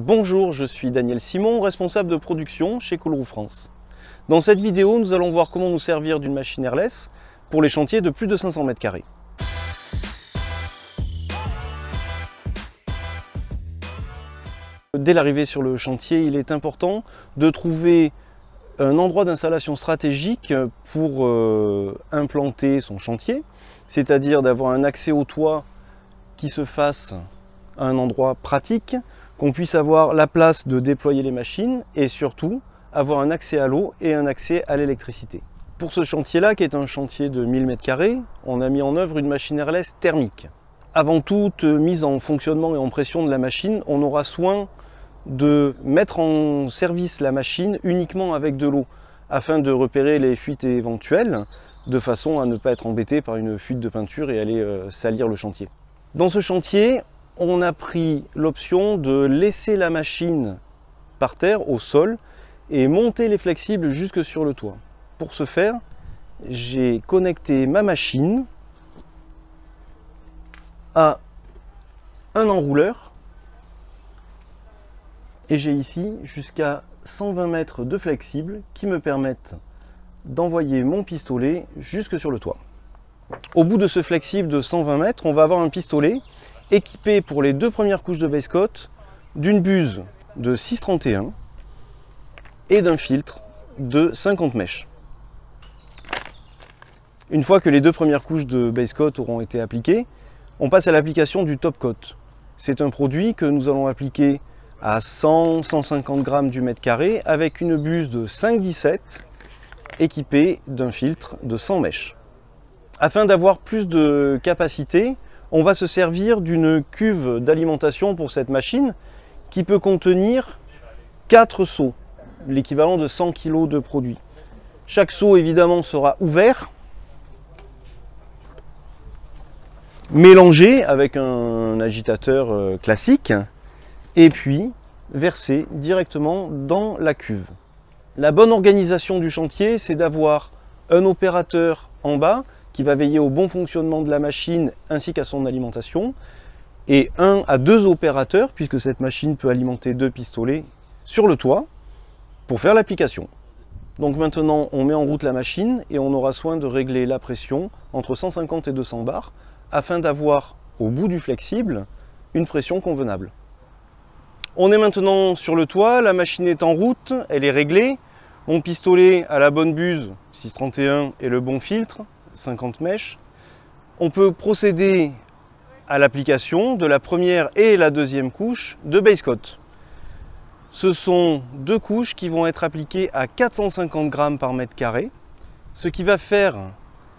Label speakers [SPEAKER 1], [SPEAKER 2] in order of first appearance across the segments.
[SPEAKER 1] Bonjour, je suis Daniel Simon, responsable de production chez Colroux France. Dans cette vidéo, nous allons voir comment nous servir d'une machine airless pour les chantiers de plus de 500 mètres carrés. Dès l'arrivée sur le chantier, il est important de trouver un endroit d'installation stratégique pour euh, implanter son chantier, c'est-à-dire d'avoir un accès au toit qui se fasse à un endroit pratique, qu'on puisse avoir la place de déployer les machines et surtout avoir un accès à l'eau et un accès à l'électricité. Pour ce chantier-là, qui est un chantier de 1000 m2, on a mis en œuvre une machine airless thermique. Avant toute mise en fonctionnement et en pression de la machine, on aura soin de mettre en service la machine uniquement avec de l'eau afin de repérer les fuites éventuelles de façon à ne pas être embêté par une fuite de peinture et aller euh, salir le chantier. Dans ce chantier, on a pris l'option de laisser la machine par terre, au sol, et monter les flexibles jusque sur le toit. Pour ce faire, j'ai connecté ma machine à un enrouleur et j'ai ici jusqu'à 120 mètres de flexible qui me permettent d'envoyer mon pistolet jusque sur le toit. Au bout de ce flexible de 120 mètres, on va avoir un pistolet équipé pour les deux premières couches de base coat d'une buse de 631 et d'un filtre de 50 mèches. Une fois que les deux premières couches de base coat auront été appliquées, on passe à l'application du top coat. C'est un produit que nous allons appliquer à 100-150 grammes du mètre carré avec une buse de 5,17 équipée d'un filtre de 100 mèches. Afin d'avoir plus de capacité, on va se servir d'une cuve d'alimentation pour cette machine qui peut contenir 4 seaux, l'équivalent de 100 kg de produit. Chaque seau évidemment sera ouvert, mélangé avec un agitateur euh, classique et puis versé directement dans la cuve. La bonne organisation du chantier, c'est d'avoir un opérateur en bas qui va veiller au bon fonctionnement de la machine ainsi qu'à son alimentation, et un à deux opérateurs, puisque cette machine peut alimenter deux pistolets sur le toit pour faire l'application. Donc maintenant, on met en route la machine et on aura soin de régler la pression entre 150 et 200 bars afin d'avoir au bout du flexible une pression convenable. On est maintenant sur le toit, la machine est en route, elle est réglée. Mon pistolet a la bonne buse 631 et le bon filtre. 50 mèches. On peut procéder à l'application de la première et la deuxième couche de base coat. Ce sont deux couches qui vont être appliquées à 450 grammes par mètre carré. Ce qui va faire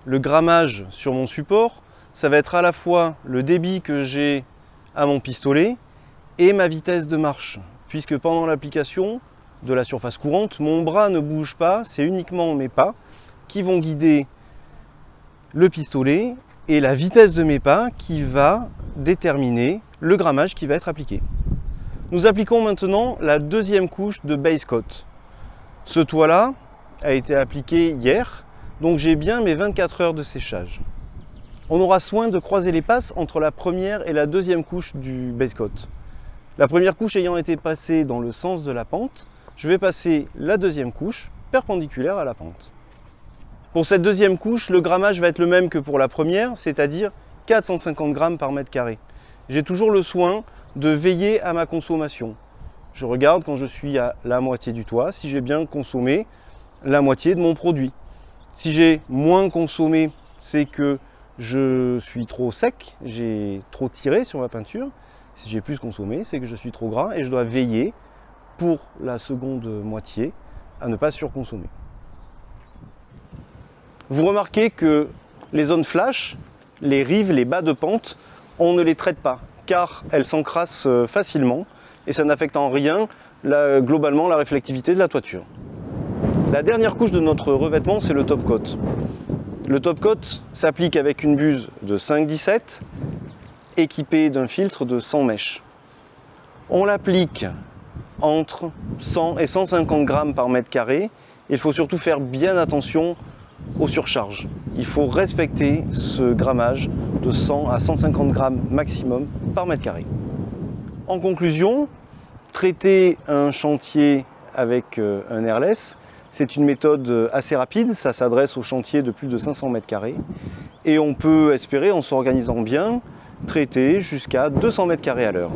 [SPEAKER 1] le grammage sur mon support, ça va être à la fois le débit que j'ai à mon pistolet et ma vitesse de marche. Puisque pendant l'application de la surface courante, mon bras ne bouge pas, c'est uniquement mes pas qui vont guider le pistolet et la vitesse de mes pas qui va déterminer le grammage qui va être appliqué. Nous appliquons maintenant la deuxième couche de base coat. Ce toit-là a été appliqué hier, donc j'ai bien mes 24 heures de séchage. On aura soin de croiser les passes entre la première et la deuxième couche du base coat. La première couche ayant été passée dans le sens de la pente, je vais passer la deuxième couche perpendiculaire à la pente. Pour cette deuxième couche, le grammage va être le même que pour la première, c'est-à-dire 450 grammes par mètre carré. J'ai toujours le soin de veiller à ma consommation. Je regarde quand je suis à la moitié du toit si j'ai bien consommé la moitié de mon produit. Si j'ai moins consommé, c'est que je suis trop sec, j'ai trop tiré sur ma peinture. Si j'ai plus consommé, c'est que je suis trop gras et je dois veiller pour la seconde moitié à ne pas surconsommer. Vous remarquez que les zones flash, les rives, les bas de pente, on ne les traite pas car elles s'encrassent euh, facilement et ça n'affecte en rien globalement la réflectivité de la toiture. La dernière couche de notre revêtement, c'est le top coat. Le top coat s'applique avec une buse de 5,17 équipée d'un filtre de 100 mèches. On l'applique entre 100 et 150 grammes par mètre carré. Il faut surtout faire bien attention aux surcharges. Il faut respecter ce grammage de 100 à 150 grammes maximum par mètre carré. En conclusion, traiter un chantier avec euh, un airless, c'est une méthode assez rapide, ça s'adresse aux chantiers de plus de 500 mètres carrés et on peut espérer, en s'organisant bien, traiter jusqu'à 200 mètres carrés à l'heure.